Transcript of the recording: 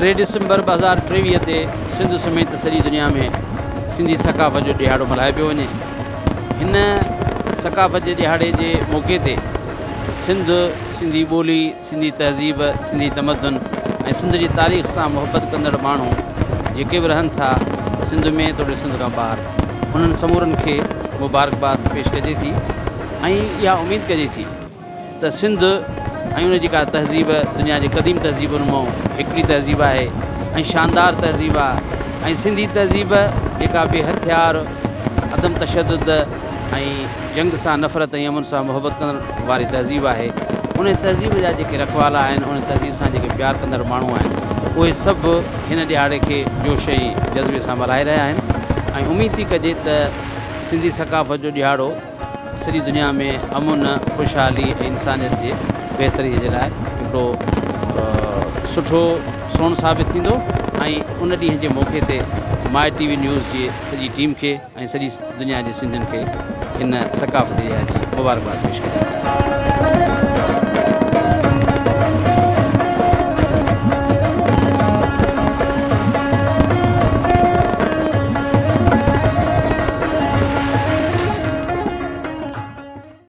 टे डिसंबर ॿ हज़ार टेवीह ते सिंध समेत सॼी दुनिया में सिंधी सकाफ़त जो ॾिहाड़ो मल्हाए पियो वञे हिन सकाफ़त जे ॾिहाड़े जे मौके ते सिंध सिंधी ॿोली सिंधी तहज़ीब सिंधी तमदन ऐं सिंध जी तारीख़ सां मुहबत कंदड़ माण्हू जेके बि रहनि था सिंध में सिंध सा ॿाहिरि हुननि समूरनि खे मुबारकबाद पेश कजे थी ऐं इहा उमेद कजे थी त सिंध ऐं उन तहज़ीब दुनिया के क़दीम तहज़ीबुनि मां एक तहज़ीब है शानदार तहज़ीब आहे सिंधी तहज़ीब जेका बि हथियार अदम तशद जंग से नफ़रत ऐं अमन सां मुहबत कंदड़ तहज़ीब है उन तहज़ीब जा रखवाला उन तहज़ीब से प्यार प्यारु कंदड़ माण्हू आहिनि उहे सभु हिन जोश ऐं जज़्बे से मल्हाए रहा उम्मीद थी कजे त सिंधी सकाफ़त जो ॾियारो सॼी दुनिया में अमुन ख़ुशहाली ऐं इंसानियत जे बहितरी जे लाइ हिकिड़ो सुठो सुहिण साबित थींदो ऐं उन ॾींहं जे मौक़े ते माए टी वी न्यूज़ जी सॼी टीम खे ऐं सॼी दुनिया जे सिंधियुनि खे हिन सकाफ़त मुबारकबाद पेश कयां